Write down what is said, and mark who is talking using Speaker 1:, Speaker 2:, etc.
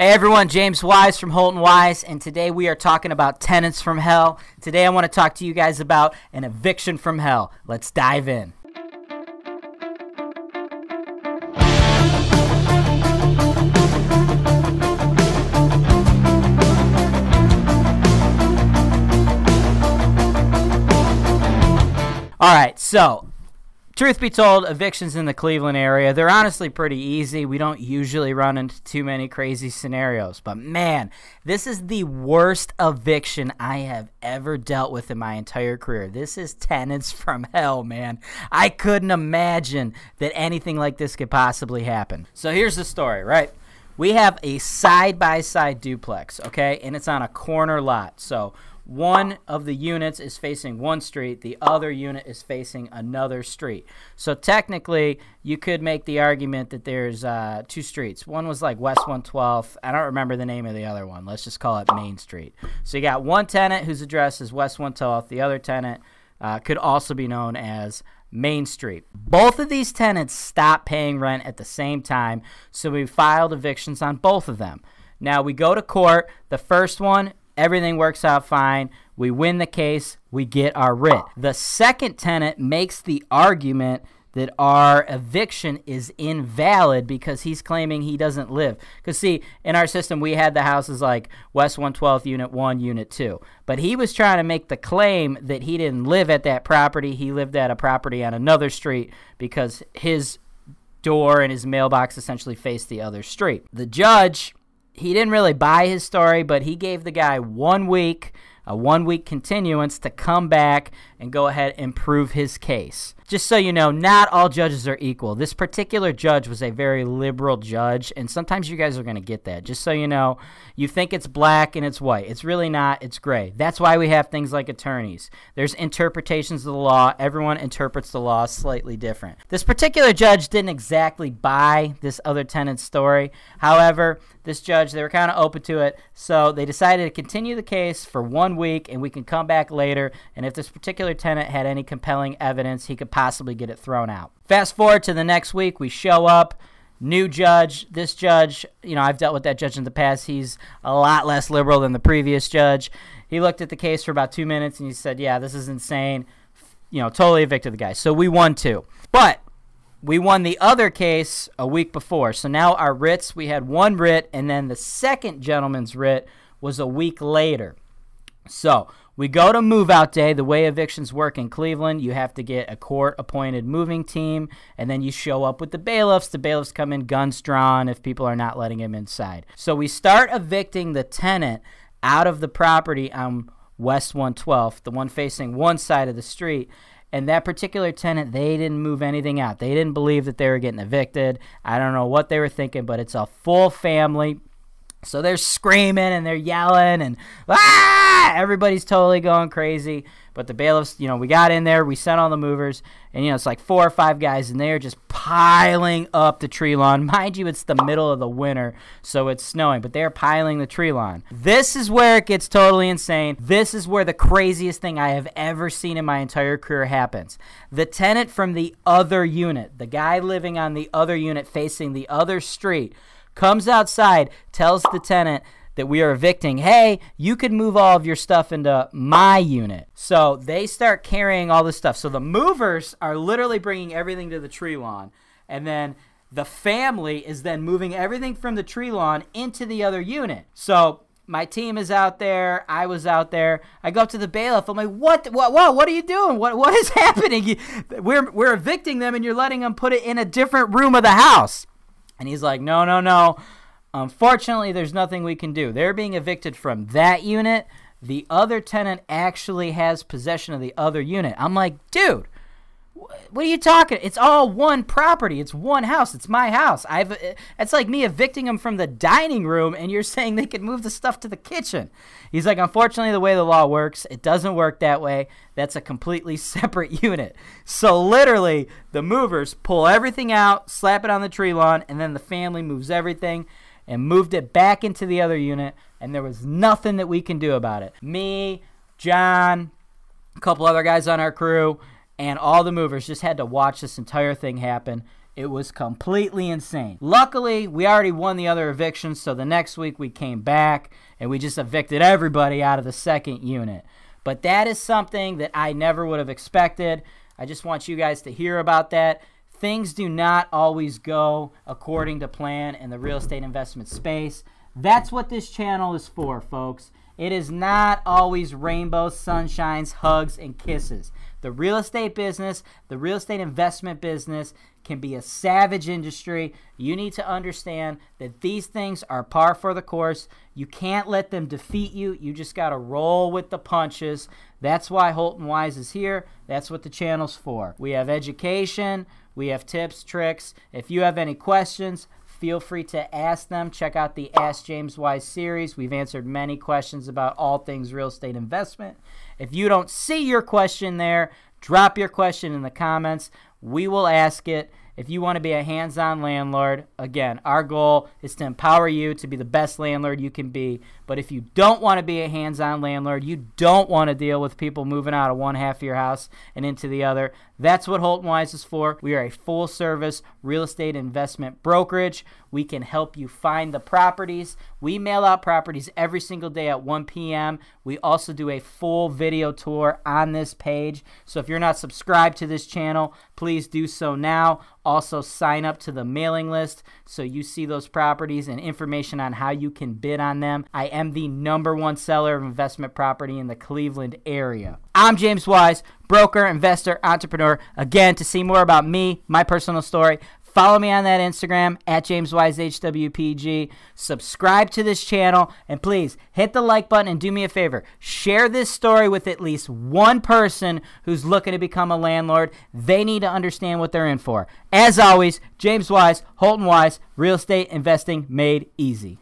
Speaker 1: Hey everyone, James Wise from Holton Wise, and today we are talking about tenants from hell. Today I want to talk to you guys about an eviction from hell. Let's dive in. All right, so truth be told, evictions in the Cleveland area, they're honestly pretty easy. We don't usually run into too many crazy scenarios. But man, this is the worst eviction I have ever dealt with in my entire career. This is tenants from hell, man. I couldn't imagine that anything like this could possibly happen. So here's the story, right? We have a side by side duplex, okay? And it's on a corner lot. So one of the units is facing one street, the other unit is facing another street. So technically, you could make the argument that there's uh, two streets. One was like West 112th. I don't remember the name of the other one. Let's just call it Main Street. So you got one tenant whose address is West 112th. The other tenant uh, could also be known as Main Street. Both of these tenants stopped paying rent at the same time, so we filed evictions on both of them. Now we go to court. The first one Everything works out fine. We win the case. We get our writ. The second tenant makes the argument that our eviction is invalid because he's claiming he doesn't live. Because, see, in our system, we had the houses like West 112th, Unit 1, Unit 2. But he was trying to make the claim that he didn't live at that property. He lived at a property on another street because his door and his mailbox essentially faced the other street. The judge he didn't really buy his story, but he gave the guy one week, a one week continuance to come back and go ahead and prove his case just so you know, not all judges are equal. This particular judge was a very liberal judge, and sometimes you guys are going to get that. Just so you know, you think it's black and it's white. It's really not, it's gray. That's why we have things like attorneys. There's interpretations of the law. Everyone interprets the law slightly different. This particular judge didn't exactly buy this other tenant's story. However, this judge, they were kind of open to it, so they decided to continue the case for one week, and we can come back later. And if this particular tenant had any compelling evidence, he could possibly get it thrown out. Fast forward to the next week, we show up. New judge. This judge, you know, I've dealt with that judge in the past. He's a lot less liberal than the previous judge. He looked at the case for about two minutes and he said, Yeah, this is insane. You know, totally evicted the guy. So we won two. But we won the other case a week before. So now our writs, we had one writ, and then the second gentleman's writ was a week later. So we go to move out day. The way evictions work in Cleveland, you have to get a court appointed moving team, and then you show up with the bailiffs. The bailiffs come in guns drawn if people are not letting him inside. So we start evicting the tenant out of the property on West 112th, the one facing one side of the street. And that particular tenant, they didn't move anything out. They didn't believe that they were getting evicted. I don't know what they were thinking, but it's a full family. So they're screaming and they're yelling and ah! everybody's totally going crazy. But the bailiffs, you know, we got in there, we sent all the movers, and you know, it's like four or five guys, and they are just piling up the tree lawn. Mind you, it's the middle of the winter, so it's snowing, but they're piling the tree lawn. This is where it gets totally insane. This is where the craziest thing I have ever seen in my entire career happens. The tenant from the other unit, the guy living on the other unit facing the other street, comes outside, tells the tenant that we are evicting, hey, you could move all of your stuff into my unit. So they start carrying all this stuff. So the movers are literally bringing everything to the tree lawn. And then the family is then moving everything from the tree lawn into the other unit. So my team is out there. I was out there. I go up to the bailiff. I'm like, what? What? What? What are you doing? What? What is happening? We're we're evicting them, and you're letting them put it in a different room of the house. And he's like, no, no, no. Unfortunately, there's nothing we can do. They're being evicted from that unit. The other tenant actually has possession of the other unit. I'm like, dude, what are you talking? It's all one property. It's one house. It's my house. I've. Uh, it's like me evicting them from the dining room, and you're saying they could move the stuff to the kitchen. He's like, unfortunately, the way the law works, it doesn't work that way. That's a completely separate unit. So literally, the movers pull everything out, slap it on the tree lawn, and then the family moves everything and moved it back into the other unit. And there was nothing that we can do about it. Me, John, a couple other guys on our crew and all the movers just had to watch this entire thing happen. It was completely insane. Luckily, we already won the other evictions, so the next week we came back and we just evicted everybody out of the second unit. But that is something that I never would have expected. I just want you guys to hear about that. Things do not always go according to plan in the real estate investment space. That's what this channel is for, folks. It is not always rainbows, sunshines, hugs, and kisses. The real estate business, the real estate investment business can be a savage industry. You need to understand that these things are par for the course. You can't let them defeat you. You just got to roll with the punches. That's why Holton Wise is here. That's what the channel's for. We have education, we have tips, tricks. If you have any questions, feel free to ask them. Check out the Ask James Wise series. We've answered many questions about all things real estate investment. If you don't see your question there, drop your question in the comments. We will ask it. If you want to be a hands on landlord, again, our goal is to empower you to be the best landlord you can be. But if you don't want to be a hands on landlord, you don't want to deal with people moving out of one half of your house and into the other, that's what Holton Wise is for. We are a full service real estate investment brokerage. We can help you find the properties. We mail out properties every single day at 1 p.m. We also do a full video tour on this page. So if you're not subscribed to this channel, please do so now. Also, sign up to the mailing list so you see those properties and information on how you can bid on them. I am the number one seller of investment property in the Cleveland area. I'm James Wise, broker, investor, entrepreneur. Again, to see more about me, my personal story, Follow me on that Instagram at JamesWiseHWPG. Subscribe to this channel and please hit the like button and do me a favor. Share this story with at least one person who's looking to become a landlord. They need to understand what they're in for. As always, James Wise, Holton Wise, real estate investing made easy.